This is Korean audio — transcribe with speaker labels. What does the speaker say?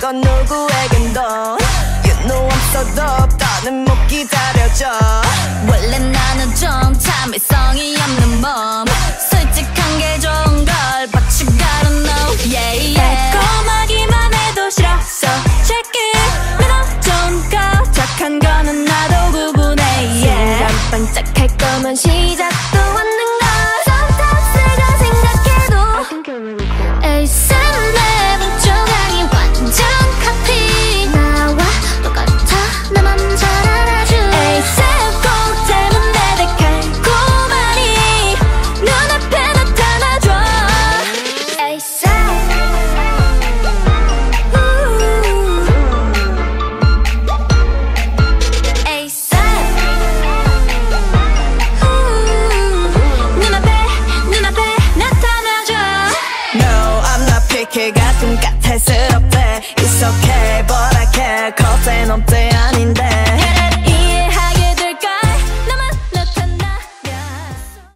Speaker 1: 그건 누구에겐 도. You know I'm so dope 더는 못 기다려줘.
Speaker 2: 원래 나는 좀 참을성이 없는 몸. 솔직한 게 좋은 걸 But you gotta know. Yeah yeah.
Speaker 3: 달콤하기만 해도 싫어 So check it 좋은 거 착한 거는 나도 구분해. Yeah.
Speaker 2: 순간 반짝할 거면 시작 걔가
Speaker 1: 좀 까탈스럽대 It's okay but I care. Cause I'm